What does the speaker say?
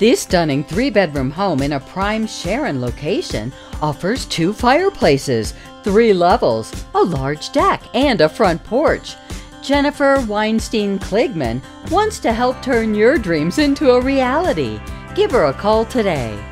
This stunning three bedroom home in a prime Sharon location offers two fireplaces, three levels, a large deck, and a front porch. Jennifer Weinstein Kligman wants to help turn your dreams into a reality. Give her a call today.